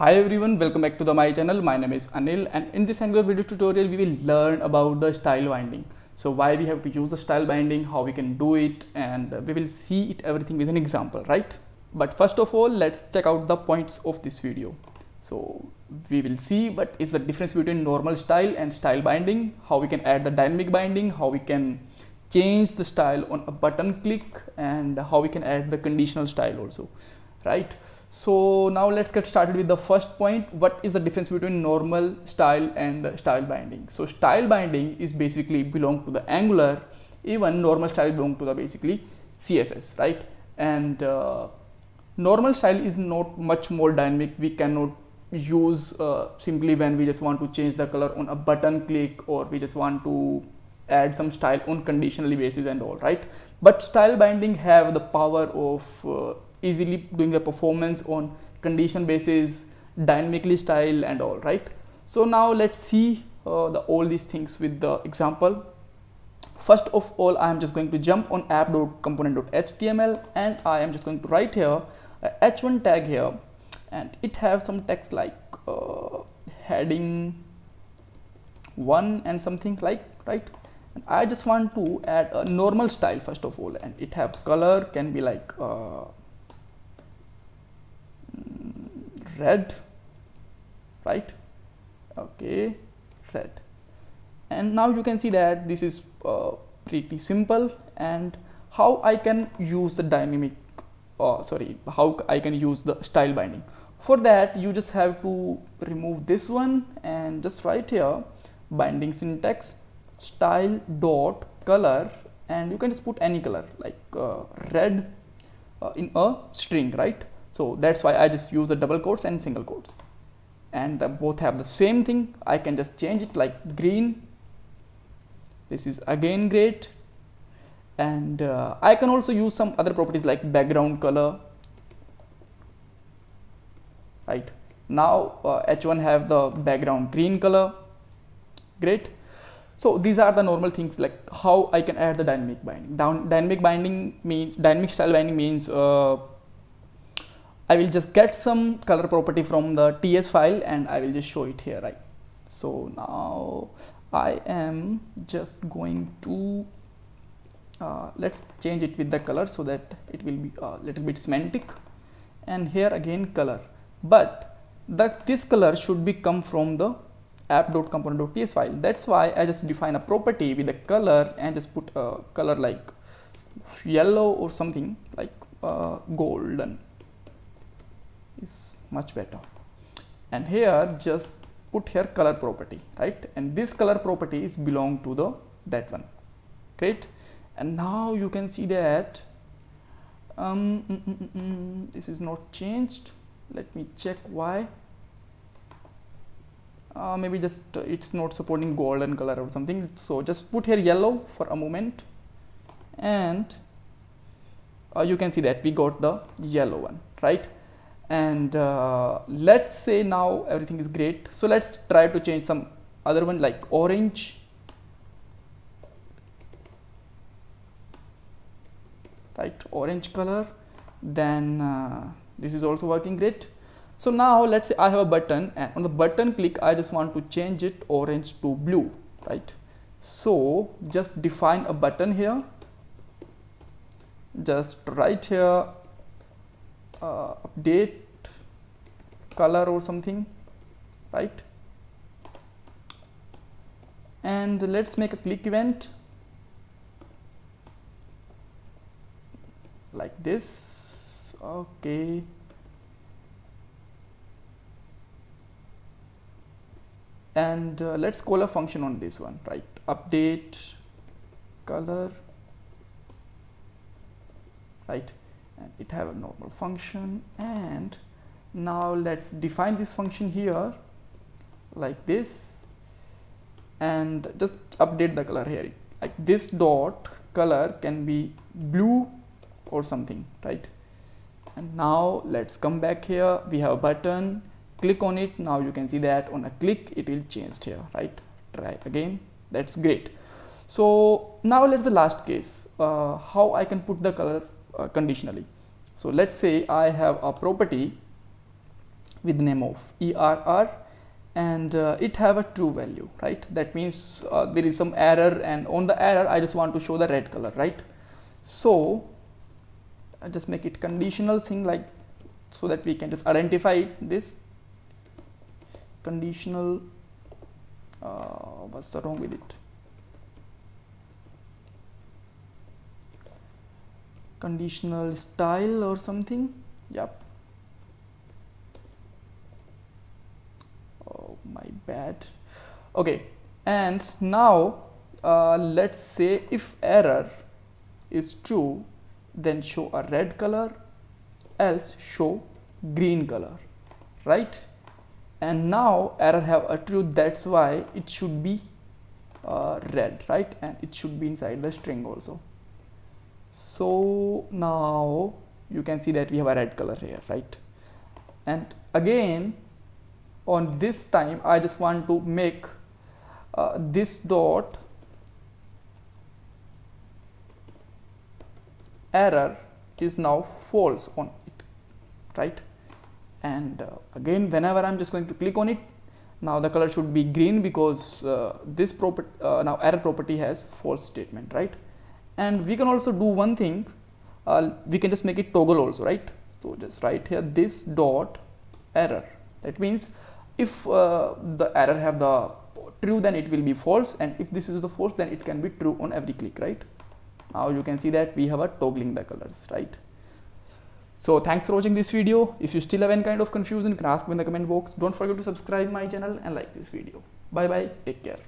Hi everyone, welcome back to the my channel. My name is Anil and in this Angular video tutorial we will learn about the style binding. So why we have to use the style binding, how we can do it and we will see it everything with an example, right? But first of all, let's check out the points of this video. So we will see what is the difference between normal style and style binding, how we can add the dynamic binding, how we can change the style on a button click and how we can add the conditional style also, right? So now let's get started with the first point. What is the difference between normal style and the style binding? So style binding is basically belong to the Angular, even normal style belong to the basically CSS, right? And uh, normal style is not much more dynamic. We cannot use uh, simply when we just want to change the color on a button click or we just want to add some style on conditionally basis and all right but style binding have the power of uh, easily doing the performance on condition basis dynamically style and all right? So now let's see uh, the all these things with the example. First of all i am just going to jump on app.component.html and i am just going to write here a h1 tag here. And it have some text like uh, heading one and something like right? And I just want to add a normal style first of all. And it have color can be like uh, red right? Okay red and now you can see that this is uh, pretty simple. And how I can use the dynamic uh, sorry how I can use the style binding. For that you just have to remove this one and just write here binding syntax style dot color. And you can just put any color like uh, red uh, in a string right so that's why I just use the double quotes and single quotes. And both have the same thing. I can just change it like green. This is again great. And uh, I can also use some other properties like background color. Right. Now uh, h1 have the background green color. Great. So these are the normal things like how I can add the dynamic binding. Down dynamic binding means dynamic style binding means uh, I will just get some color property from the TS file and I will just show it here right? So now I am just going to uh, let's change it with the color so that it will be a little bit semantic. And here again color. But the this color should be come from the app.component.ts file. That's why I just define a property with a color and just put a color like yellow or something like uh, golden is much better. And here just put here color property right? And this color property is belong to the that one great? And now you can see that um, mm, mm, mm, mm this is not changed. Let me check why. Uh, maybe just uh, it's not supporting golden color or something. So just put here yellow for a moment. And uh, you can see that we got the yellow one right and uh, let's say now everything is great. So let's try to change some other one like orange. Right orange color. Then uh, this is also working great. So now let's say I have a button and on the button click I just want to change it orange to blue right? So just define a button here. Just right here uh, update color or something right? And let's make a click event like this. Okay. And uh, let's call a function on this one right? Update color right it have a normal function. And now let's define this function here like this. And just update the color here. Like this dot color can be blue or something right? And now let's come back here. We have a button. Click on it. Now you can see that on a click it will change here right? Try again. That's great so now let's the last case uh, how I can put the color uh, conditionally. So let's say I have a property with the name of err and uh, it have a true value right? That means uh, there is some error and on the error I just want to show the red color right? So I just make it conditional thing like so that we can just identify this conditional uh, what's wrong with it conditional style or something. Yep oh my bad. Okay and now uh, let's say if error is true then show a red color else show green color right? And now error have a truth that's why it should be uh, red right? And it should be inside the string also so now you can see that we have a red color here right? And again on this time I just want to make uh, this dot error is now false on it right? And uh, again whenever I'm just going to click on it now the color should be green because uh, this property uh, now error property has false statement right and we can also do one thing uh, we can just make it toggle also right so just write here this dot error that means if uh, the error have the true then it will be false and if this is the false then it can be true on every click right now you can see that we have a toggling the colors right so thanks for watching this video. If you still have any kind of confusion, you can ask me in the comment box. Don't forget to subscribe my channel and like this video. Bye bye. Take care.